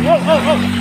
whoa, whoa, whoa.